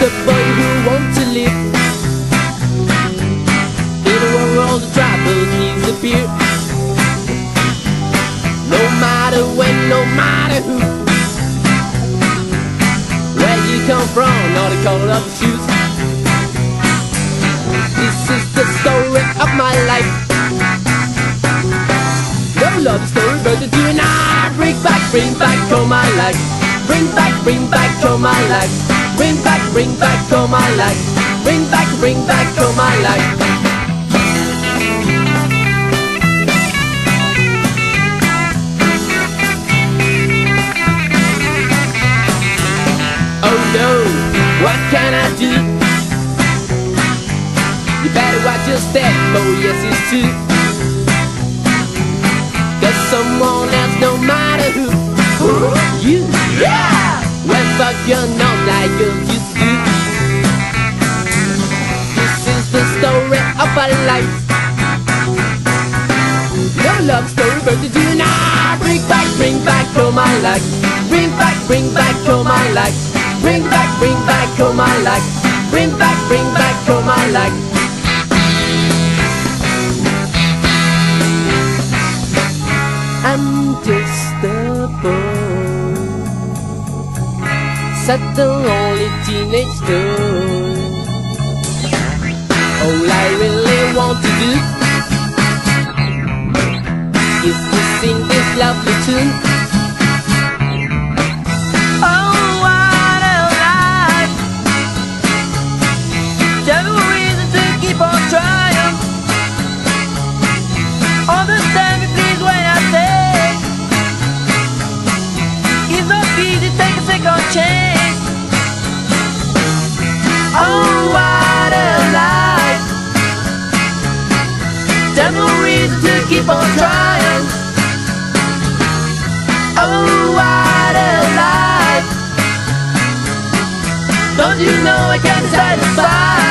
the boy who wants to live. In a world of troubles needs a beer No matter when, no matter who. Where you come from, or the color of your shoes. This is the story of my life. No love story, but the two and I Bring back, bring back all my life. Bring back, bring back all my life Bring back, bring back all my life. Bring back, bring back all my life. Oh no, what can I do? You better watch your step, oh yes it's true. There's someone else no matter who. You, yeah! Well fuck you're you used to This is the story of a life. No love story but you do now Bring back, bring back all my life. Bring back, bring back all my life. Bring back, bring back all my life. Bring back, bring back all my life Such a lonely teenage girl All I really want to do Is to sing this lovely tune Oh! There's no reason to keep on trying. Oh! Don't you know I can't satisfy?